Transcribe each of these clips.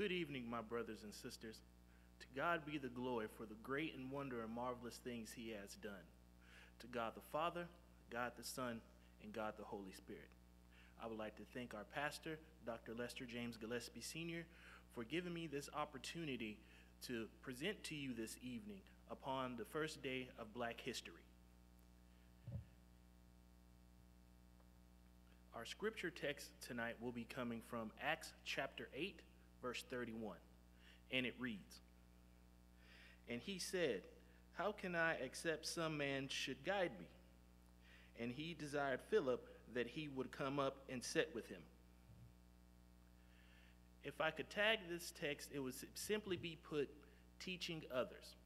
Good evening, my brothers and sisters. To God be the glory for the great and wonder and marvelous things he has done. To God the Father, God the Son, and God the Holy Spirit. I would like to thank our pastor, Dr. Lester James Gillespie Sr., for giving me this opportunity to present to you this evening upon the first day of Black History. Our scripture text tonight will be coming from Acts chapter 8, verse 31, and it reads And he said, How can I accept some man should guide me? And he desired Philip that he would come up and sit with him. If I could tag this text, it would simply be put teaching others.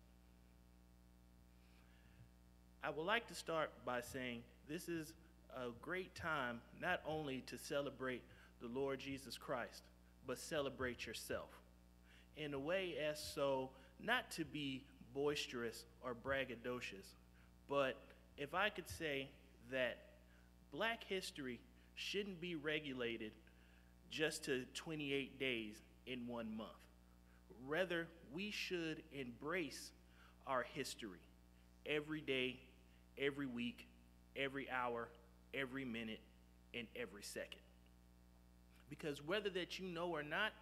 I would like to start by saying this is a great time not only to celebrate the Lord Jesus Christ, but celebrate yourself. In a way, as so, not to be boisterous or braggadocious, but if I could say that black history shouldn't be regulated just to 28 days in one month. Rather, we should embrace our history every day, every week, every hour, every minute, and every second. Because whether that you know or not,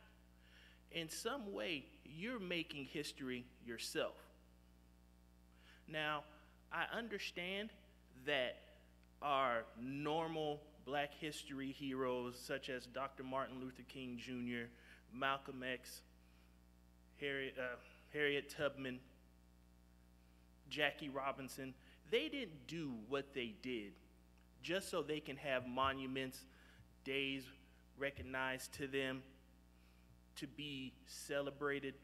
in some way, you're making history yourself. Now, I understand that our normal black history heroes, such as Dr. Martin Luther King Jr., Malcolm X, Harriet, uh, Harriet Tubman, Jackie Robinson, they didn't do what they did just so they can have monuments, days recognized to them, to be celebrated.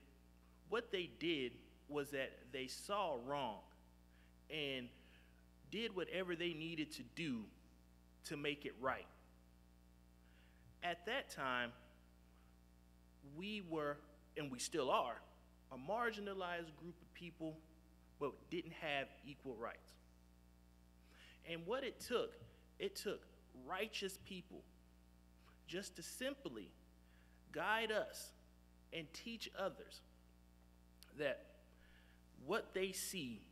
What they did was that they saw wrong and did whatever they needed to do to make it right. At that time, we were, and we still are, a marginalized group of people, but didn't have equal rights. And what it took, it took righteous people just to simply guide us and teach others that what they see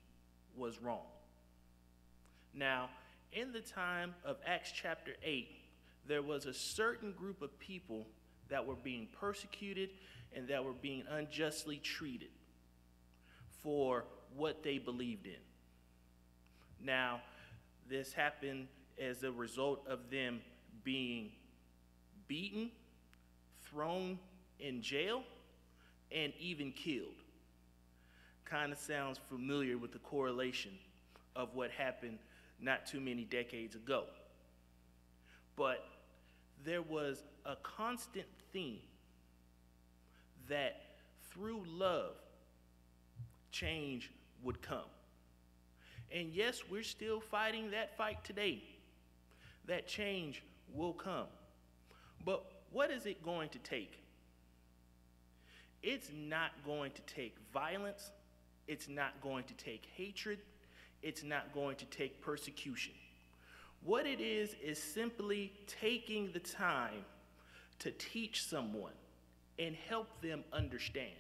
was wrong. Now, in the time of Acts chapter 8, there was a certain group of people that were being persecuted and that were being unjustly treated for what they believed in. Now, this happened as a result of them being beaten, thrown in jail, and even killed. Kind of sounds familiar with the correlation of what happened not too many decades ago. But there was a constant theme that through love, change would come. And yes, we're still fighting that fight today. That change will come. But what is it going to take? It's not going to take violence. It's not going to take hatred it's not going to take persecution. What it is, is simply taking the time to teach someone and help them understand.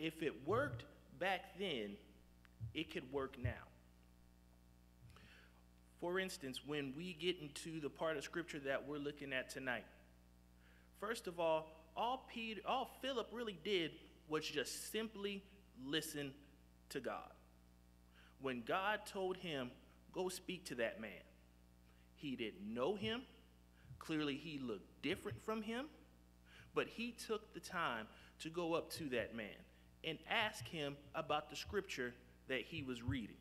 If it worked back then, it could work now. For instance, when we get into the part of scripture that we're looking at tonight, first of all, all Peter, all Philip really did was just simply listen to God when God told him, Go speak to that man. He didn't know him. Clearly, he looked different from him. But he took the time to go up to that man and ask him about the scripture that he was reading.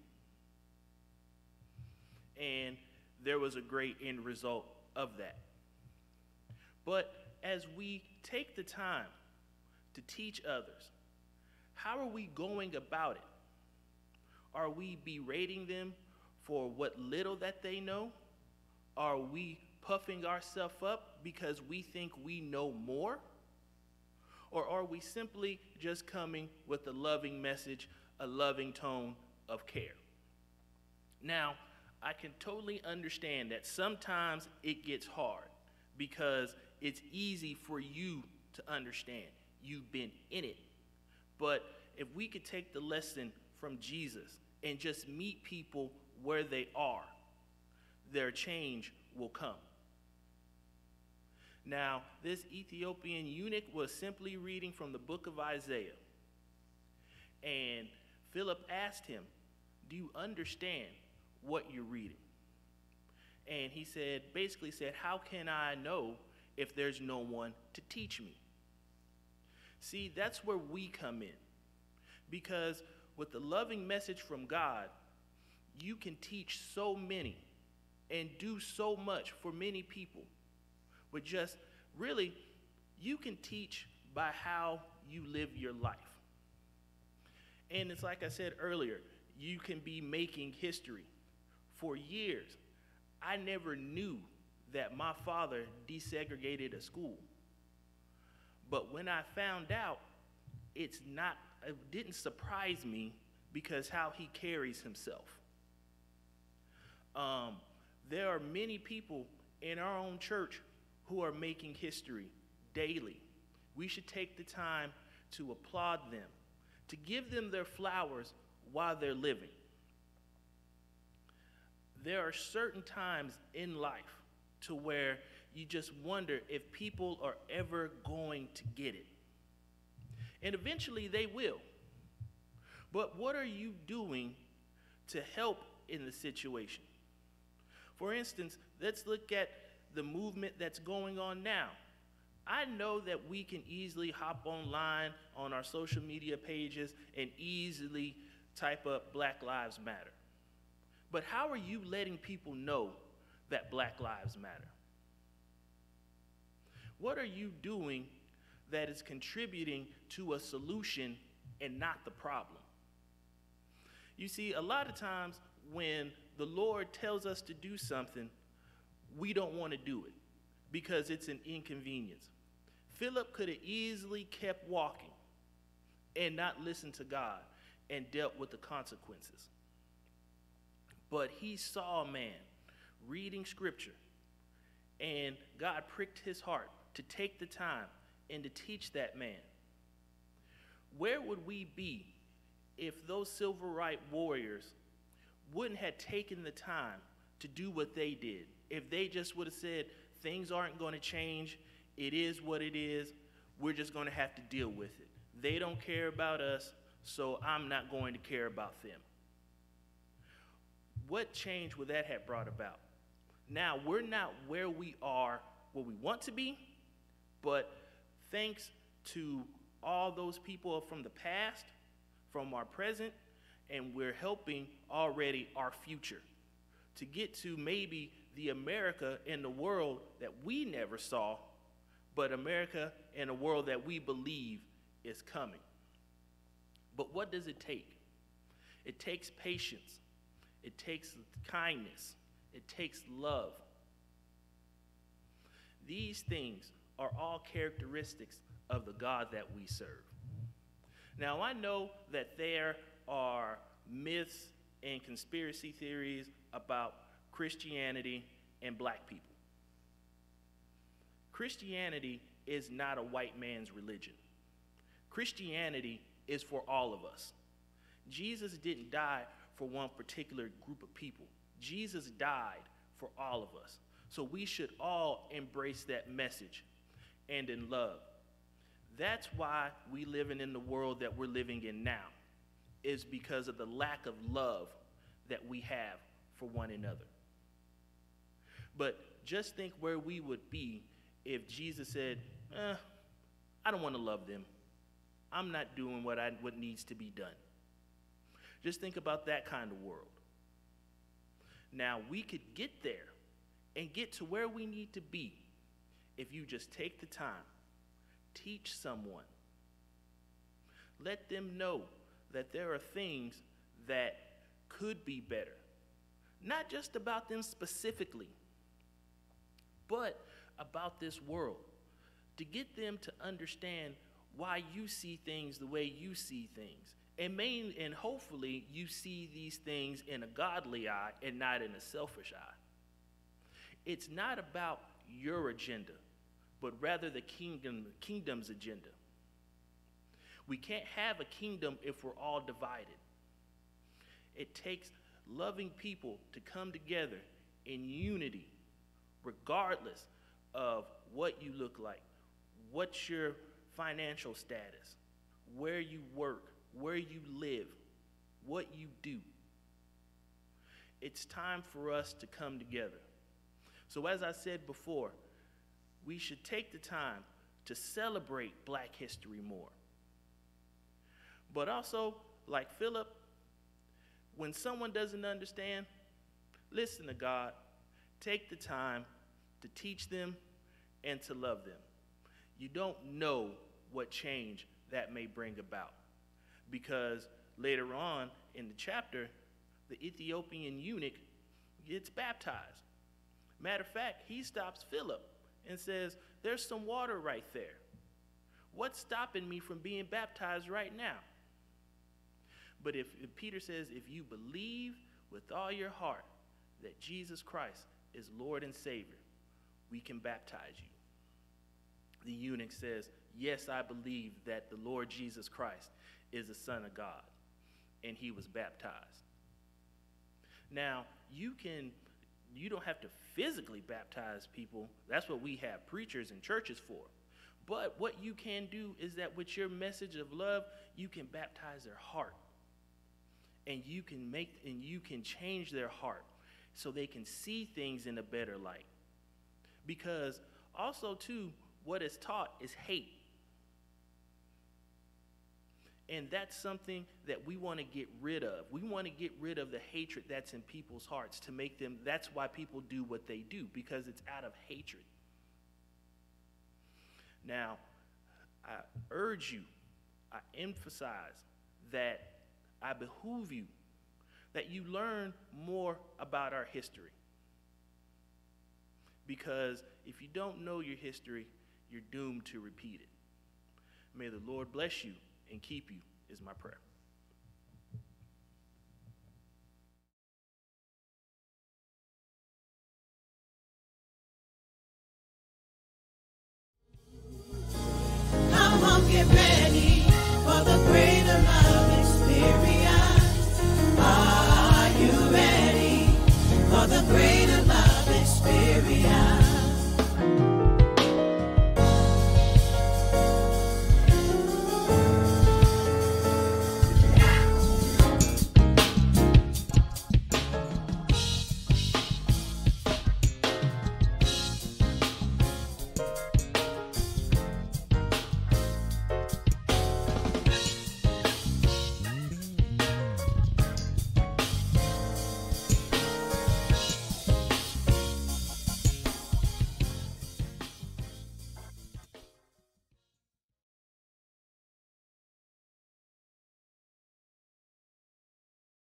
And there was a great end result of that. But as we take the time to teach others, how are we going about it? Are we berating them for what little that they know? Are we puffing ourselves up because we think we know more? Or are we simply just coming with a loving message, a loving tone of care? Now, I can totally understand that sometimes it gets hard because it's easy for you to understand. You've been in it. But if we could take the lesson from Jesus and just meet people where they are, their change will come. Now, this Ethiopian eunuch was simply reading from the book of Isaiah. And Philip asked him, Do you understand what you're reading? And he said, basically said, How can I know if there's no one to teach me? See, that's where we come in. Because with the loving message from God, you can teach so many and do so much for many people. But just really, you can teach by how you live your life. And it's like I said earlier, you can be making history. For years, I never knew that my father desegregated a school. But when I found out, it's not, it didn't surprise me because how he carries himself. Um, there are many people in our own church who are making history daily. We should take the time to applaud them, to give them their flowers while they're living. There are certain times in life to where you just wonder if people are ever going to get it. And eventually they will. But what are you doing to help in the situation? For instance, let's look at the movement that's going on now. I know that we can easily hop online on our social media pages and easily type up Black Lives Matter. But how are you letting people know that Black Lives Matter? What are you doing that is contributing to a solution and not the problem? You see, a lot of times when the Lord tells us to do something, we don't want to do it because it's an inconvenience. Philip could have easily kept walking and not listened to God and dealt with the consequences. But he saw a man reading scripture, and God pricked his heart to take the time and to teach that man. Where would we be if those civil right warriors wouldn't have taken the time to do what they did? If they just would have said, things aren't going to change, it is what it is, we're just going to have to deal with it. They don't care about us, so I'm not going to care about them. What change would that have brought about? Now, we're not where we are, where we want to be, but thanks to all those people from the past, from our present, and we're helping already our future to get to maybe the America and the world that we never saw, but America and a world that we believe is coming. But what does it take? It takes patience, it takes kindness, it takes love. These things are all characteristics of the God that we serve. Now, I know that there are myths and conspiracy theories about Christianity and black people. Christianity is not a white man's religion. Christianity is for all of us. Jesus didn't die for one particular group of people. Jesus died for all of us. So we should all embrace that message and in love. That's why we living in the world that we're living in now, is because of the lack of love that we have for one another. But just think where we would be if Jesus said, eh, I don't want to love them. I'm not doing what, I, what needs to be done. Just think about that kind of world. Now, we could get there and get to where we need to be if you just take the time, teach someone, let them know that there are things that could be better. Not just about them specifically, but about this world. To get them to understand why you see things the way you see things. And main and hopefully you see these things in a godly eye and not in a selfish eye. It's not about your agenda, but rather the kingdom, kingdom's agenda. We can't have a kingdom if we're all divided. It takes loving people to come together in unity, regardless of what you look like, what's your financial status, where you work, where you live, what you do. It's time for us to come together. So, as I said before, we should take the time to celebrate black history more. But also, like Philip, when someone doesn't understand, listen to God. Take the time to teach them and to love them. You don't know what change that may bring about. Because later on in the chapter, the Ethiopian eunuch gets baptized. Matter of fact, he stops Philip and says, There's some water right there. What's stopping me from being baptized right now? But if, if, Peter says, if you believe with all your heart that Jesus Christ is Lord and Savior, we can baptize you. The eunuch says, Yes, I believe that the Lord Jesus Christ is the Son of God, and he was baptized. Now, you can you don't have to physically baptize people. That's what we have preachers and churches for. But what you can do is that with your message of love, you can baptize their heart. And you can make and you can change their heart so they can see things in a better light. Because also too, what is taught is hate. And that's something that we want to get rid of. We want to get rid of the hatred that's in people's hearts to make them, that's why people do what they do, because it's out of hatred. Now, I urge you, I emphasize that I behoove you that you learn more about our history. Because if you don't know your history, you're doomed to repeat it. May the Lord bless you and keep you, is my prayer.